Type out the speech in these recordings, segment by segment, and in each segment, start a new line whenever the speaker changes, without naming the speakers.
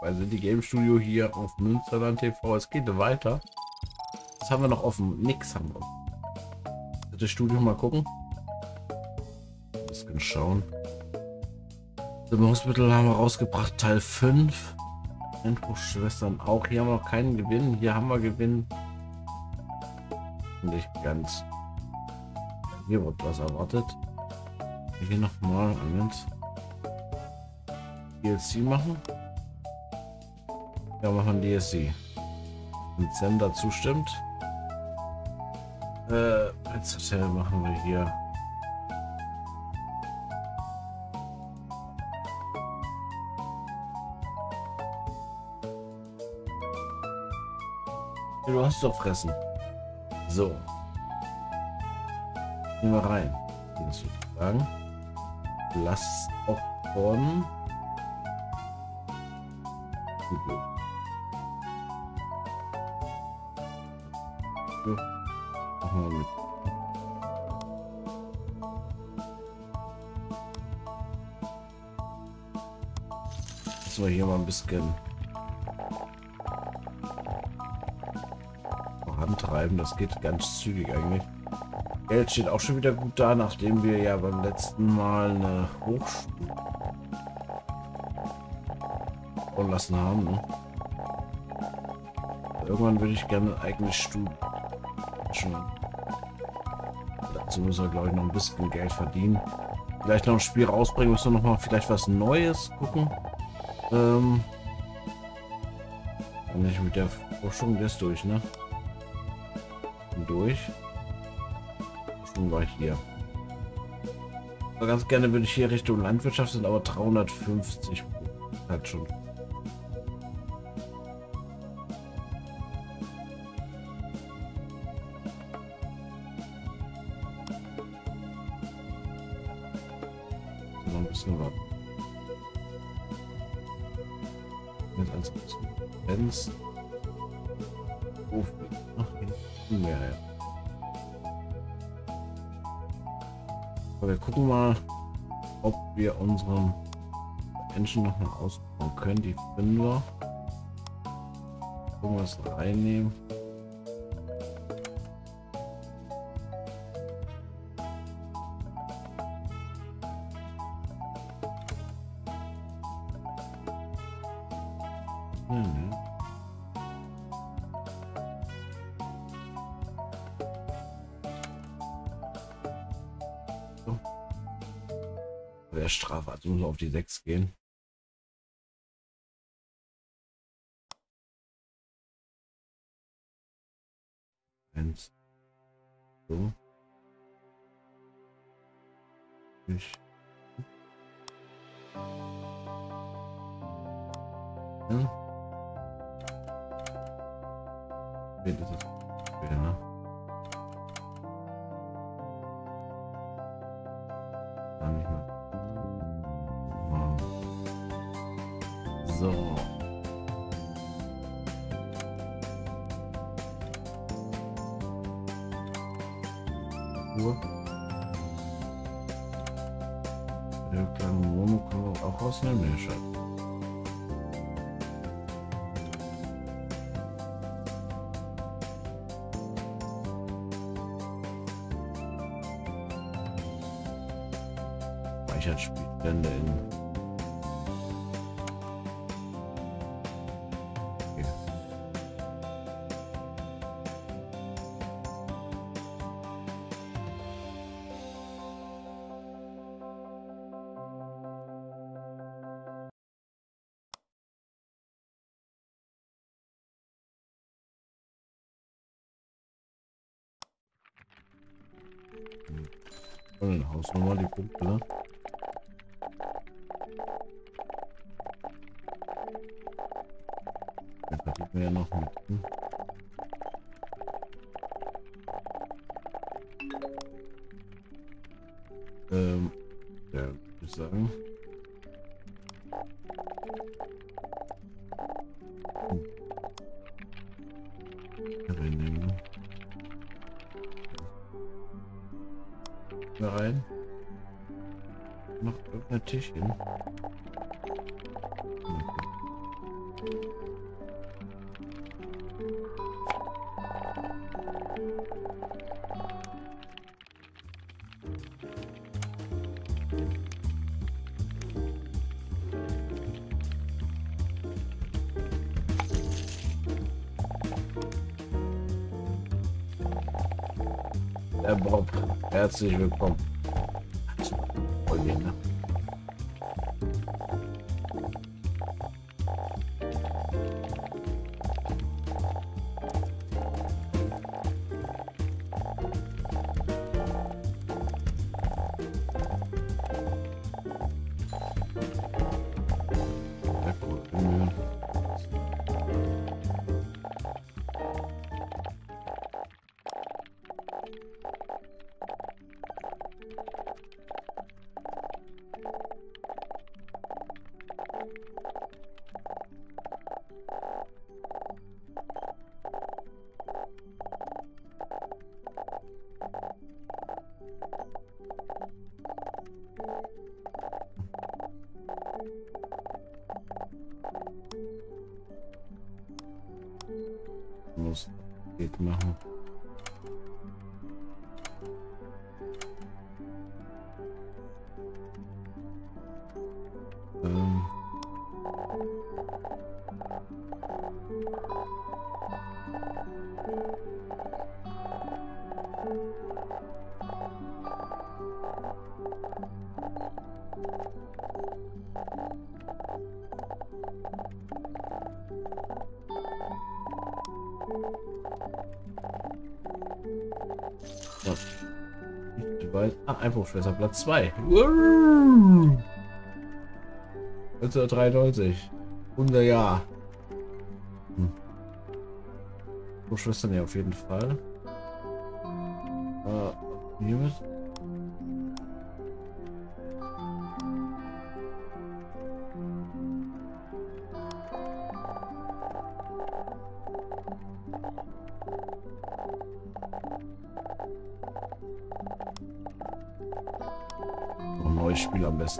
bei City Game Studio hier auf Münsterland TV. Es geht weiter. Was haben wir noch offen? Nix haben wir. Das Studio mal gucken. Ein bisschen schauen. The Hospital haben wir rausgebracht, Teil 5. Endbruchschwestern auch. Hier haben wir noch keinen Gewinn. Hier haben wir Gewinn. Nicht ganz. Hier wird was erwartet. Hier nochmal. Moment. DLC machen. Ja, machen DLC. Und Sender zustimmt. Äh, als Hotel machen wir hier. Du hast doch fressen. So. Gehen wir rein. Das würde ich sagen. Lass auch von. Google. Wir mit. Müssen wir hier mal ein bisschen vorantreiben. Das geht ganz zügig eigentlich. Geld steht auch schon wieder gut da, nachdem wir ja beim letzten Mal eine Hochschule lassen haben. Ne? Irgendwann würde ich gerne ein eigenes Studio. Schon. Dazu müssen wir, glaube ich, noch ein bisschen Geld verdienen. Vielleicht noch ein Spiel rausbringen, müssen wir noch mal vielleicht was Neues gucken. Ähm, und nicht mit der Forschung, der ist durch, ne? Und durch. Schon war hier. Aber ganz gerne würde ich hier Richtung Landwirtschaft sind, aber 350 halt schon Menschen noch mal ausbauen können. Die finden wir. Irgendwas reinnehmen. Mhm. Der Strafe, also muss auf die 6 gehen. Ich. Ja. Wen ist es? Wer, ne? Gar nicht mehr. Mann. So. Uhr. Der kleine Mono kann man Hausnummer, die Punkte, ne? wir ja noch mit. Herr Bob, herzlich willkommen. Je, ne? Geht machen. Ähm. Ich weiß. Ah, Einbruchschwester, Platz 2. 1993. Unser Jahr. Hm. Einbruchschwestern ja auf jeden Fall. Äh, hiermit. Noch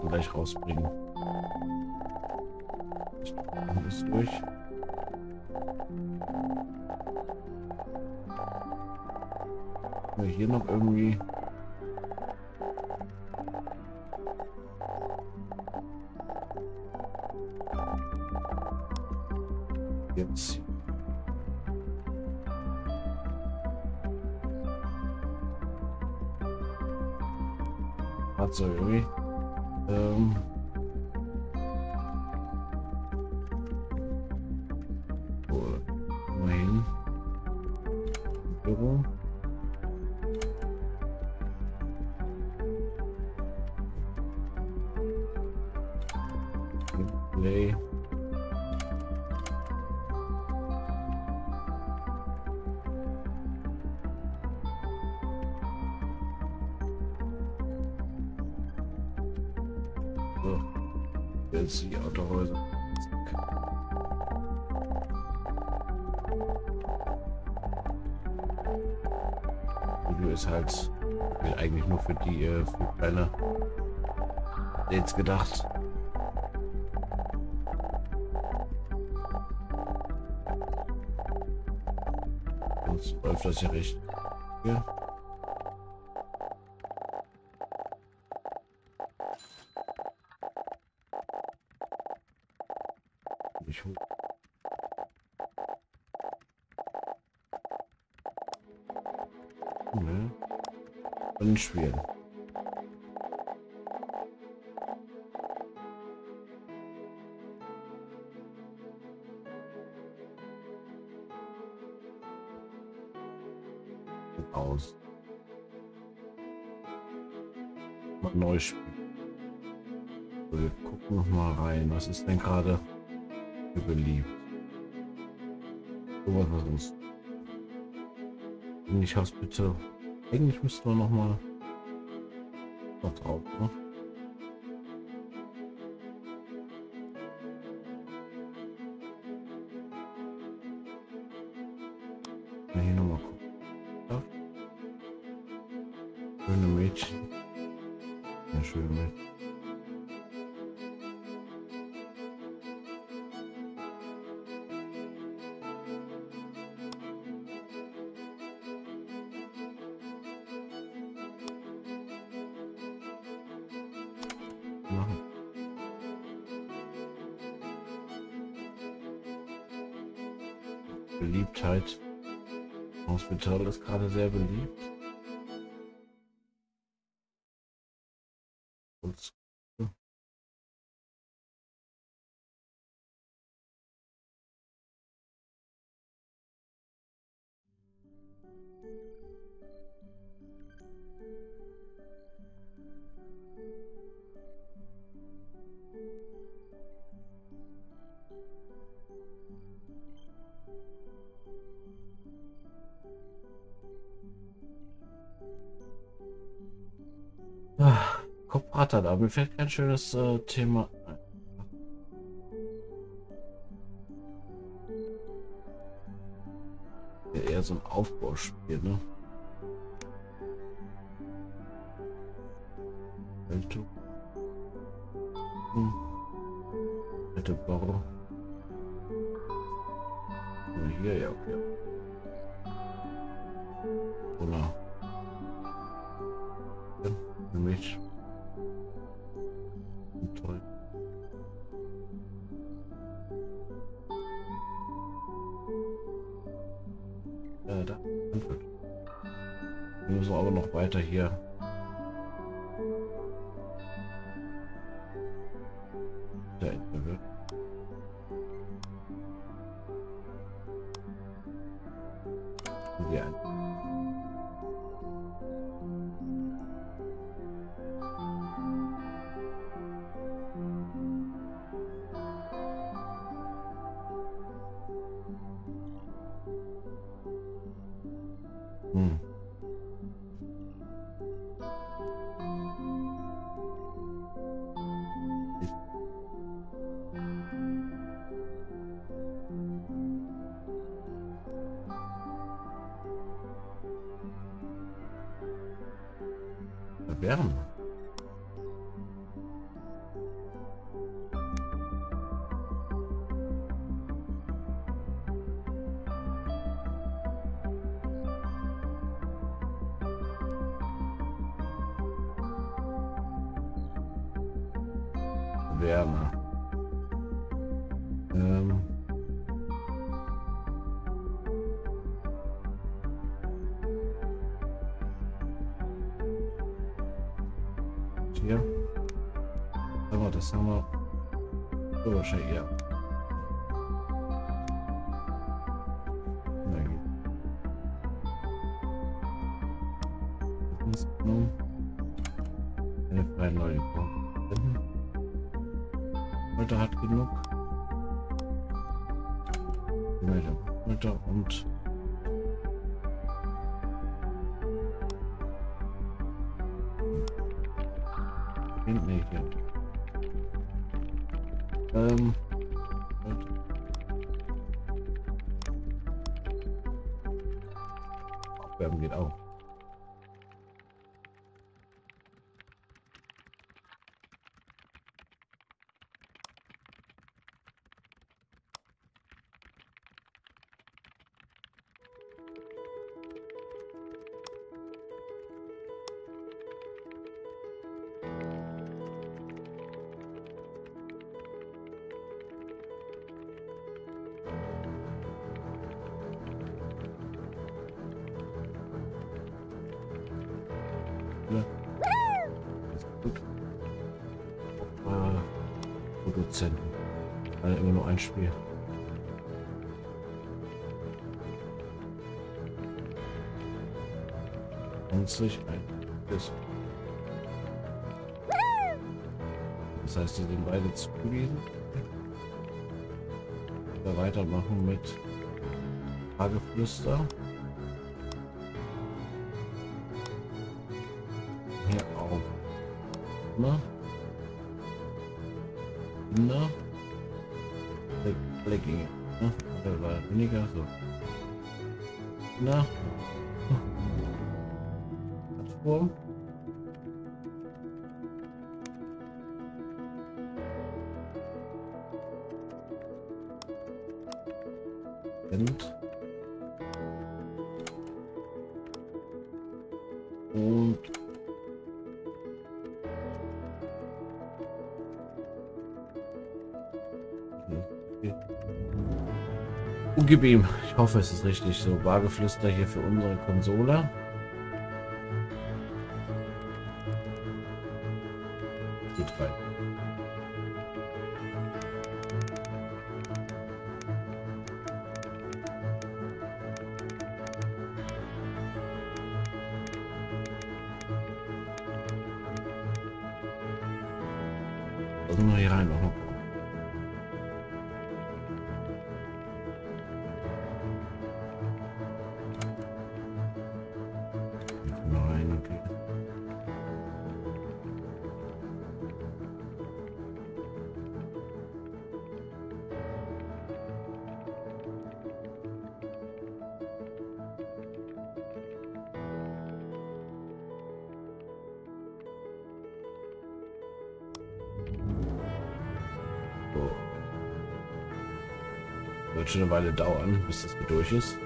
besten gleich rausbringen. Ist durch. Haben wir hier noch irgendwie. Jetzt. Fahrzeug irgendwie. Ähm. Die äh, kleine Dates gedacht. Jetzt läuft das ja recht. Ja. Ich hol. Ne? Und spielen. Was ist denn gerade beliebt? Sowas was uns. Ich hab's bitte. Eigentlich müssten wir noch mal drauf, ne? Hospital ist gerade sehr beliebt. Kopfratter, da mir fällt kein schönes äh, Thema. Ja, eher so ein Aufbauspiel, ne? Wir müssen aber noch weiter hier. Wärme. Mutter hat genug. Mutter und Nee, hier. Ähm. 15. Also immer nur ein Spiel. Endlich ein Biss. Das heißt, sie sind beide zugewiesen. Da weitermachen mit Tageflüster. Plattform. Und. Gib ihm. Ich hoffe, es ist richtig so. Waageflüster hier für unsere Konsole. Wird schon eine Weile dauern, bis das durch ist.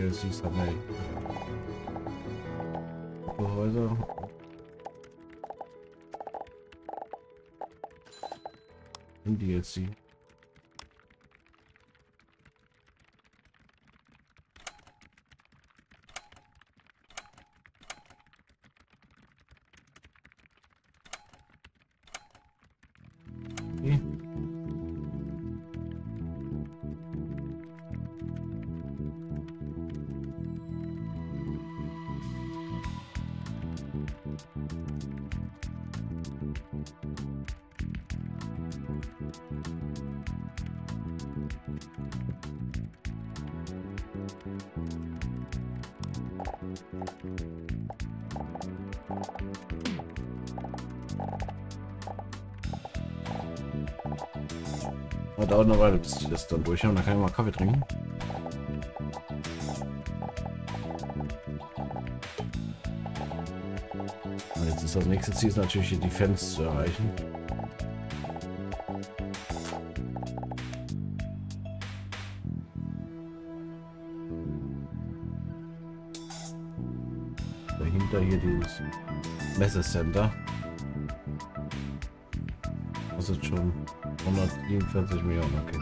DLCs haben wir Häuser. Im DLC. Aber dauert eine Weile, bis ich das dann durch habe. Dann kann ich mal Kaffee trinken. Und jetzt ist das nächste Ziel natürlich die Fans zu erreichen. Messecenter. Kostet schon 147 Millionen, okay.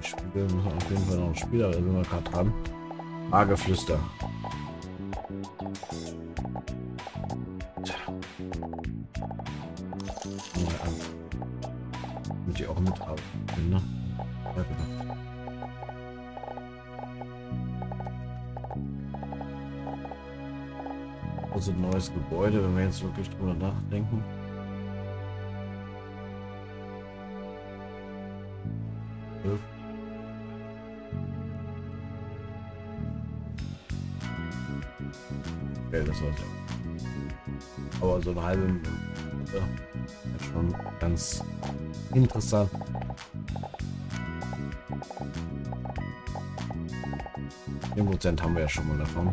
Spiele müssen wir auf jeden Fall noch ein Spieler, da sind wir gerade dran. Mageflüster. Neues Gebäude, wenn wir jetzt wirklich drüber nachdenken. Ja. Okay, das war's ja. Aber so eine halbe Minute ist schon ganz interessant. Den Prozent haben wir ja schon mal davon.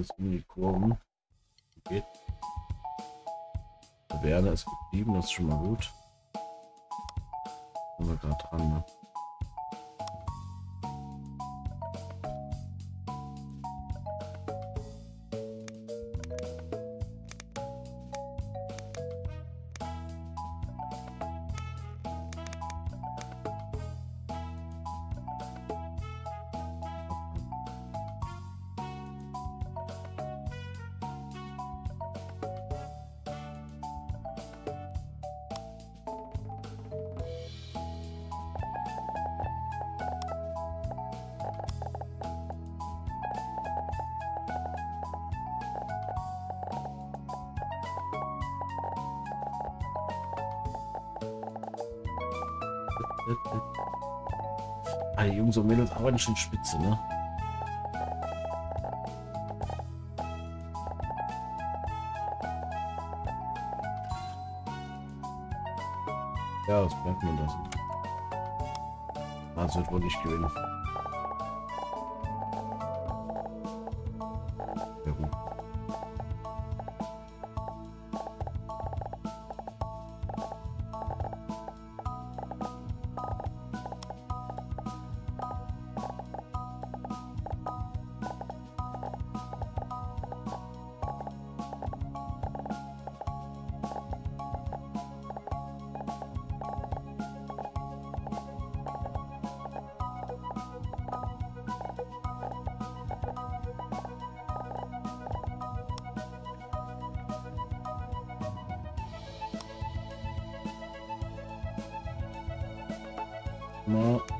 Das in die Kurven geht. Werner ist geblieben, das ist schon mal gut. Sind wir gerade dran, ne? Ah, die Jungs und Mädels arbeiten schon spitze, ne? Ja, das bleibt mir das. Das wird wohl nicht gewinnen. No.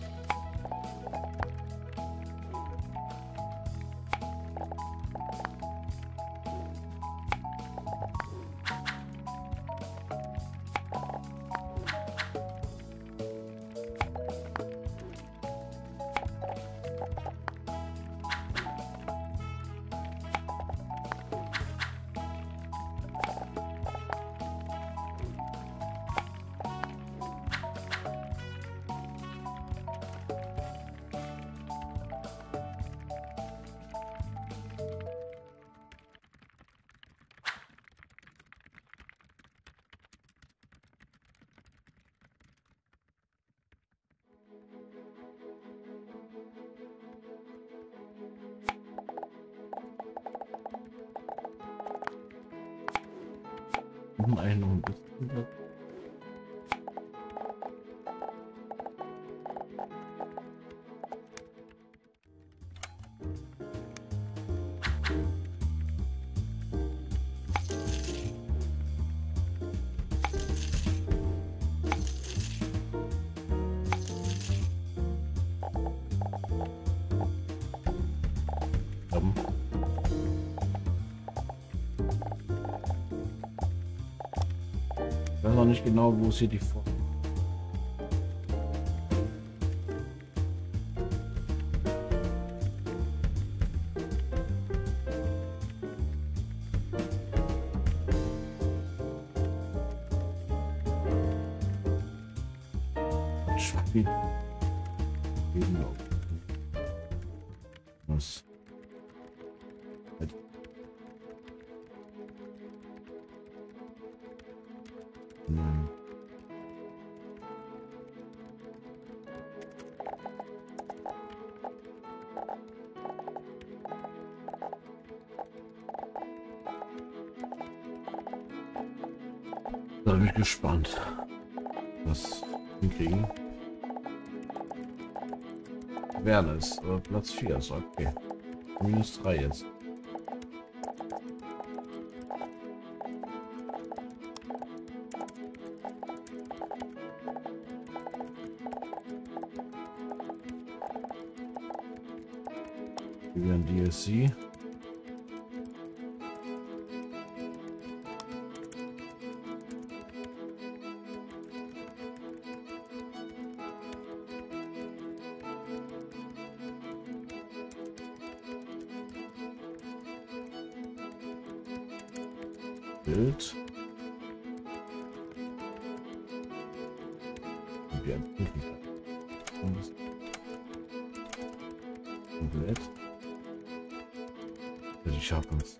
Hm, eigentlich noch Ich weiß auch nicht genau, wo es hier bin ich gespannt, was wir kriegen. Fairness, äh, Platz 4 ist okay. Minus 3 jetzt. Wieder ein DLC. Bild. Und wir entwickeln das. Komplett. Ja, die Sharpens.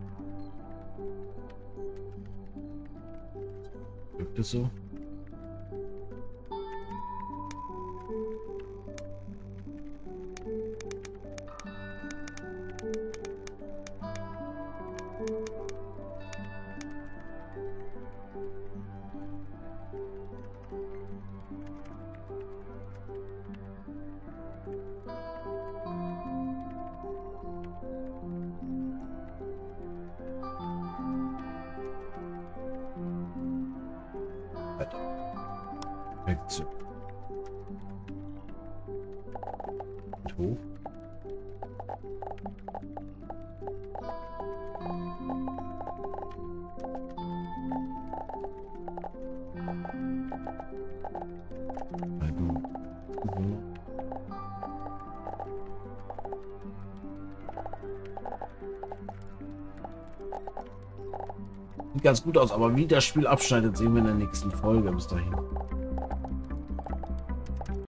Wirkt es so? Ganz gut aus, aber wie das Spiel abschneidet, sehen wir in der nächsten Folge. Bis dahin.